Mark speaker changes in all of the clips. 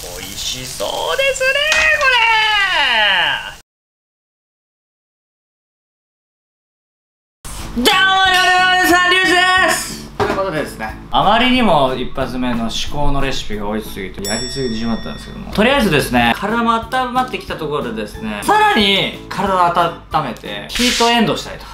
Speaker 1: 美味しそうですねこれ。どうもリュですということでです。ねあまりにも一発目の至高のレシピが美味しすぎてやりすぎてしまったんですけどもとりあえずですね体も温まってきたところでですねさらに体を温めてヒートエンドしたいと。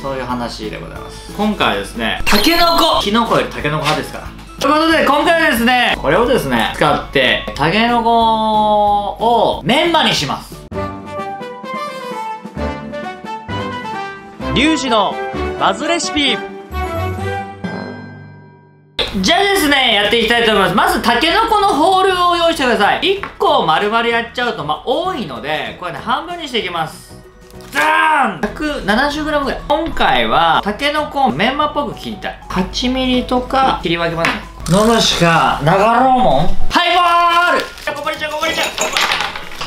Speaker 1: そういう話でございます。今回はですねタケノコ。キノコよりタケノコ派ですから。ということで今回はですねこれをですね使ってタケノコをメンマにしますリュウジのバズレシピじゃあですね、やっていきたいと思います。まず、タケノコのホールを用意してください。1個丸々やっちゃうと、まあ、多いので、これね、半分にしていきます。ザーン !170g ぐらい。今回は、タケノコをメンマっぽく切りたい。8ミリとか切り分けますね。飲むしか、長ローモンハイボール！こぼれちゃうこぼれちゃうこぼれち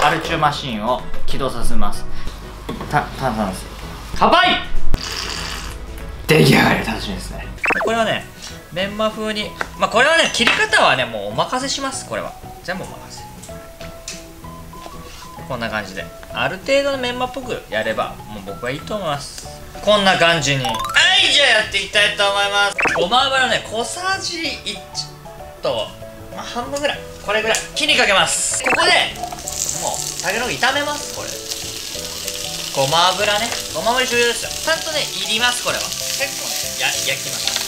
Speaker 1: ゃうアルチューマシンを起動させます。た、炭酸水。乾杯出来上がり楽しみですね。これはねメンマ風にまあこれはね切り方はねもうお任せします。これは。全部お任せ。こんな感じで。ある程度のメンマっぽくやればもう僕はいいと思います。こんな感じに。はいじゃあやっていきたいと思います。ごま油ね小さじ1と、まあ、半分ぐらい。これぐらい。火にかけます。ここでもうたけのこ炒めますこれ。ごま油ね。ごま油重要ですよ。ちゃんとねいりますこれは。結構ねや焼きます。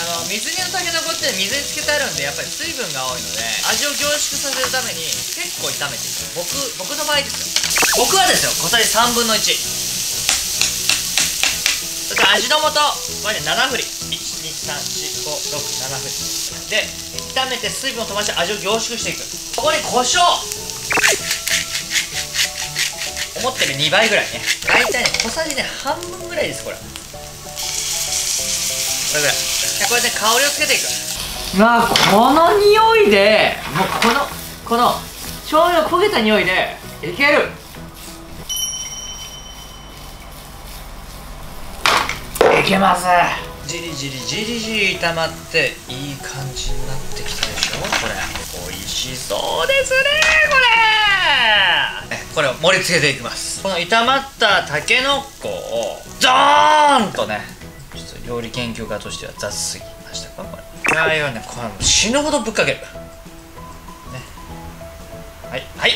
Speaker 1: あの水煮のたけのこって水につけてあるんでやっぱり水分が多いので味を凝縮させるために結構炒めていく。僕僕の場合ですよ。僕はですよ小さじ3分の1味の素。はね7振り。1234567振り。で炒めて水分を飛ばして味を凝縮していく。ここに胡椒。思ってる2倍ぐらいね。大体ね小さじね半分ぐらいですこれ。これぐらい。でこれで香りをつけていく。まあこの匂いで。もうこのこの醤油の焦げた匂いでいける。けます。じりじりじりじり炒まっていい感じになってきたでしょ？これ。美味しそうですねこれ。これを盛り付けていきます。この炒まったたけのこをドーンとねちょっと料理研究家としては雑すぎましたか？これ。ああいうねこれも死ぬほどぶっかける。ね。はいはい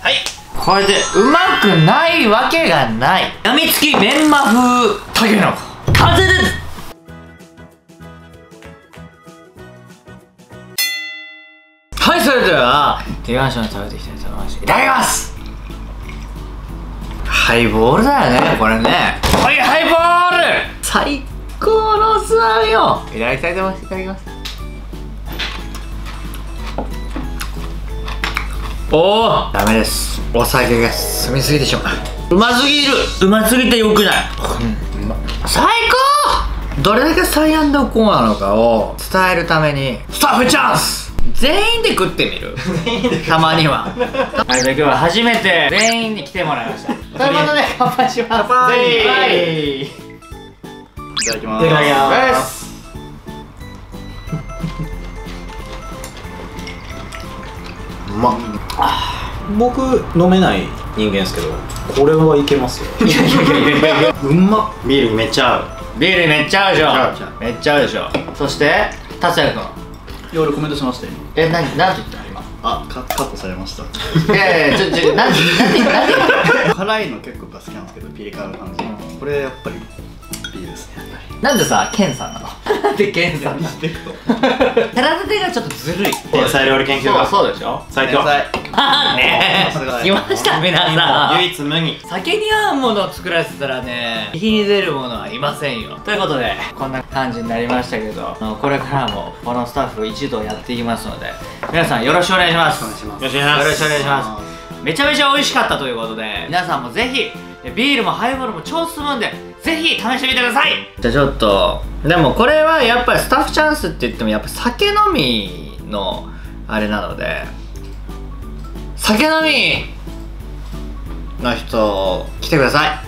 Speaker 1: はい。これでうまくないわけがない。やみつきメンマ風たけのこ完成です。はいそれでは手がしに食べていきたいと思います。いただきます。ハイボールだよねこれね。はいハイボール最高のつまみをいただきたいと思います。いただきます。おおダメです。お酒が進みすぎてしまううますぎる。うますぎてよくない、最高！どれだけサイアンドコーなのかを伝えるために。スタッフチャンス！全員で食ってみる。たまには。はいじゃあ今日は初めて全員に来てもらいました。ということで乾杯します。
Speaker 2: 乾杯！
Speaker 1: はい
Speaker 2: いただきます。
Speaker 1: いただきます
Speaker 2: うまっ僕飲めない人間ですけどこれはいけますよ。
Speaker 1: いやいやいやいやいや。
Speaker 2: うまっ。ビールにめっちゃ合う
Speaker 1: ビールめっちゃ合うでしょめっちゃ合うでしょ。そして達也君。
Speaker 2: いや俺コメントしましたよ。
Speaker 1: え何何て言った今？
Speaker 2: あカカットされました。
Speaker 1: いやいやちょちょ何て何て何て言った
Speaker 2: 辛いの結構好きなんですけどピリ辛な感じ。これやっぱりビールですね。
Speaker 1: なんでさケンさんなの？なんでケンさんなの
Speaker 2: リスペクト
Speaker 1: 体立てがちょっとずるい
Speaker 2: 天才料理研究家。
Speaker 1: そうそうでしょ？
Speaker 2: 最強
Speaker 1: あーね。
Speaker 2: さすが
Speaker 1: え来ました皆さん。
Speaker 2: 唯一無二。
Speaker 1: 酒に合うものを作らせたらね火に出るものはいませんよ。ということでこんな感じになりましたけどこれからもこのスタッフ一同やっていきますので皆さんよろしくお願いします。
Speaker 2: お願いします。
Speaker 1: よろしくお願いします。めちゃめちゃ美味しかったということで皆さんもぜひビールもハイボールも超進むんでぜひ試してみてください。じゃあちょっとでもこれはやっぱりスタッフチャンスって言ってもやっぱ酒飲みのあれなので酒飲み。の人来てください。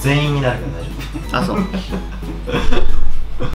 Speaker 2: 全員になるから大丈夫。
Speaker 1: あそう